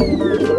Música